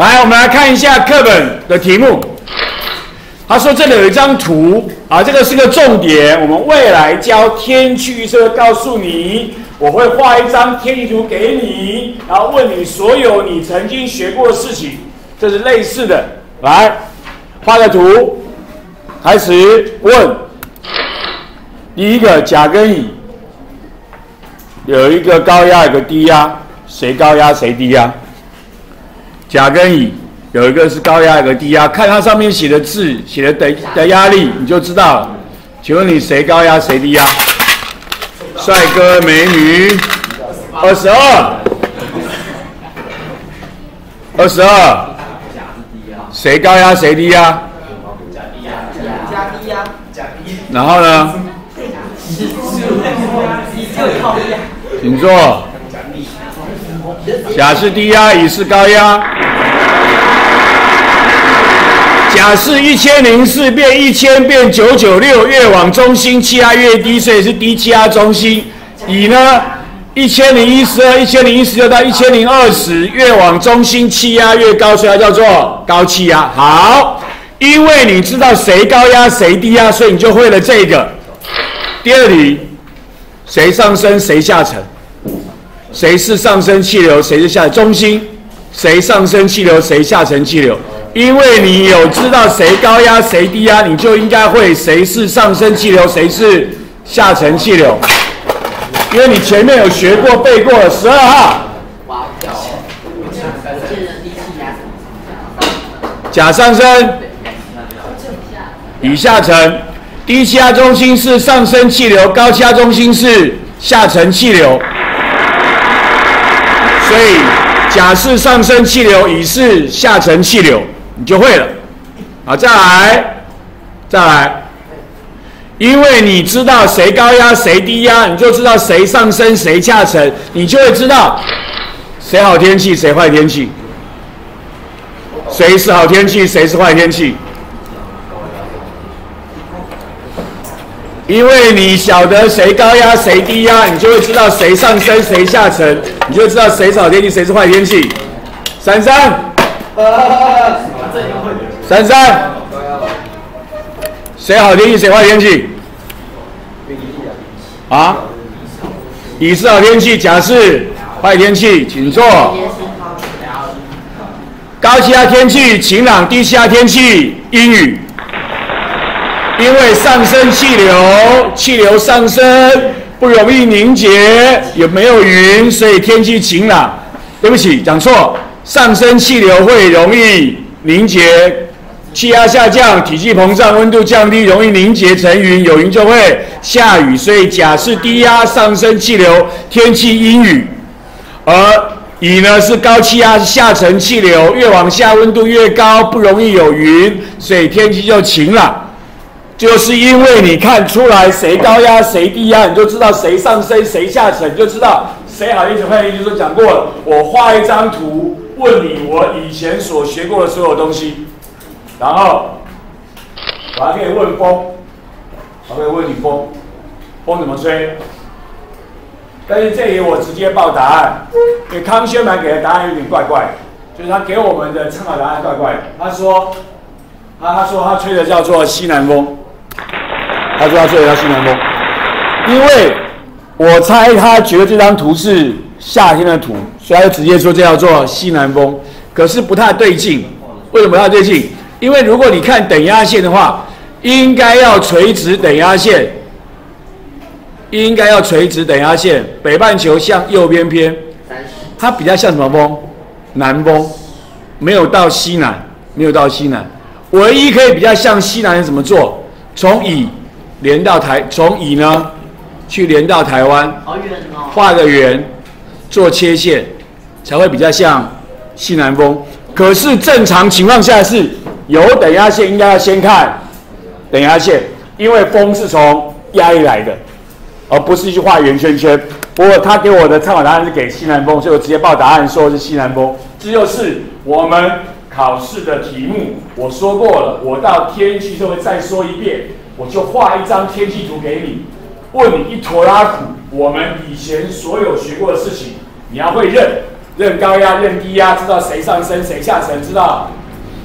来，我们来看一下课本的题目。他说这里有一张图啊，这个是个重点。我们未来教天气预测，告诉你，我会画一张天气图给你，然后问你所有你曾经学过的事情，这是类似的。来，画个图，开始问。第一个甲跟乙有一个高压，一个低压，谁高压谁低压？甲跟乙有一个是高压，一个低压，看它上面写的字，写的的的压力，你就知道了。请问你谁高压，谁低压？帅哥美女，二十二，二十二，谁高压，谁低压？加低压，然后呢？请坐。甲是低压，乙是高压。甲是一千零四变一千变九九六，越往中心气压越低，所以是低气压中心。乙呢，一千零一十二，一千零一十六到一千零二十，越往中心气压越高，所以它叫做高气压。好，因为你知道谁高压谁低压，所以你就会了这个。第二题，谁上升谁下沉？谁是上升气流，谁是下中心？谁上升气流，谁下沉气流？因为你有知道谁高压谁低压，你就应该会谁是上升气流，谁是下沉气流。因为你前面有学过背过了。十二号，甲上升，乙下沉，低气压中心是上升气流，高气压中心是下沉气流。所以，甲是上升气流，乙是下沉气流，你就会了。好，再来，再来，因为你知道谁高压谁低压，你就知道谁上升谁下沉，你就会知道谁好天气谁坏天气，谁是好天气谁是坏天气。因为你晓得谁高压谁低压，你就会知道谁上升谁下沉，你就知道谁是好天气谁是坏天气。三三，三三，谁好天气谁坏天气？啊？乙是好天气，甲是坏天气，请坐。高气压天气晴朗，低气压天气阴雨。因为上升气流，气流上升不容易凝结，也没有云，所以天气晴朗。对不起，讲错，上升气流会容易凝结，气压下降，体积膨胀，温度降低，容易凝结成云，有云就会下雨。所以甲是低压上升气流，天气阴雨；而乙呢是高气压下沉气流，越往下温度越高，不容易有云，所以天气就晴了。就是因为你看出来谁高压谁低压，你就知道谁上升谁下沉，你就知道谁好意思坏意思。说讲过，我画一张图问你我以前所学过的所有东西，然后我还可以问风，我可以问你风，风怎么吹？但是这里我直接报答案，因为康轩满给的答案有点怪怪，就是他给我们的参考答案怪怪的。他说，他他说他吹的叫做西南风。他说他吹的叫西南风，因为我猜他觉得这张图是夏天的图，所以他就直接说这叫做西南风。可是不太对劲，为什么不太对劲？因为如果你看等压线的话，应该要垂直等压线，应该要垂直等压线，北半球向右边偏，它比较像什么风？南风，没有到西南，没有到西南，唯一可以比较像西南的怎么做？从乙。连到台，从乙呢去连到台湾，好远哦。画个圆，做切线，才会比较像西南风。可是正常情况下是有等压线，应该要先看等压线，因为风是从压力来的，而不是去画圆圈圈。不过他给我的参考答案是给西南风，所以我直接报答案说是西南风。这就是我们考试的题目。我说过了，我到天气就会再说一遍。我就画一张天气图给你，问你一坨拉苦。我们以前所有学过的事情，你要会认。认高压、认低压，知道谁上升谁下沉，知道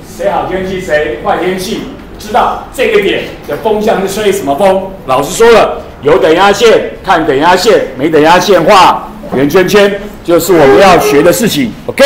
谁好天气谁坏天气，知道这个点的风向是吹什么风。老师说了，有等压线看等压线，没等压线画圆圈圈，就是我们要学的事情。OK。